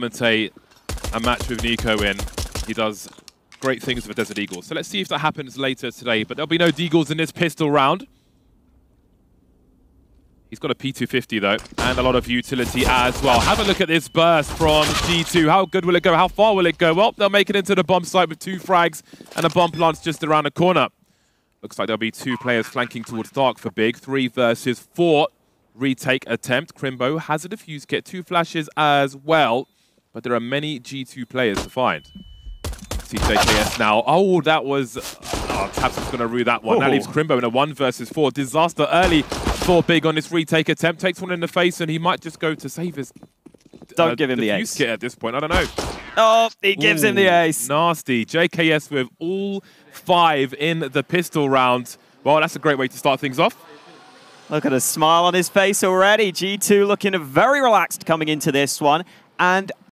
commentate a match with NiKo in. He does great things with Desert Eagles. So let's see if that happens later today. But there'll be no Deagles in this pistol round. He's got a P250 though, and a lot of utility as well. Have a look at this burst from G2. How good will it go? How far will it go? Well, they'll make it into the bomb site with two frags and a bomb lance just around the corner. Looks like there'll be two players flanking towards Dark for Big. Three versus four retake attempt. Krimbo has a defuse kit, two flashes as well, but there are many G2 players to find. See JKS now. Oh, that was... Oh, Taps is going to rue that one. That leaves Krimbo in a one versus four. Disaster early for Big on this retake attempt. Takes one in the face, and he might just go to save his... Don't uh, give him the ace. kit at this point. I don't know. Oh, he gives Ooh, him the ace. Nasty. JKS with all five in the pistol round. Well, that's a great way to start things off. Look at a smile on his face already. G2 looking very relaxed coming into this one. And